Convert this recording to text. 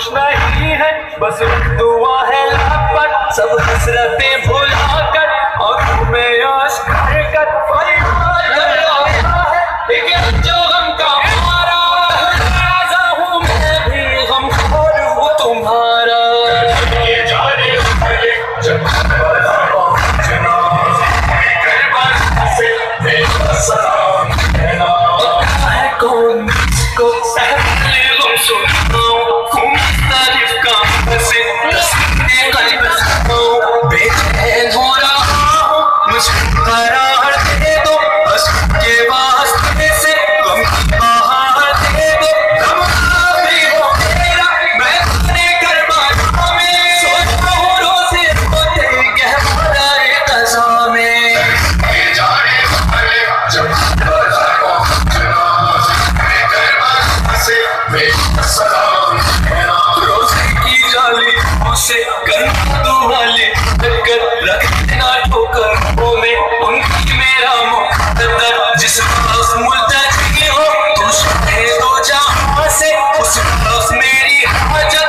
कुछ नहीं है बस दुआ है लापत। सब हसरतें भूल daddy. I just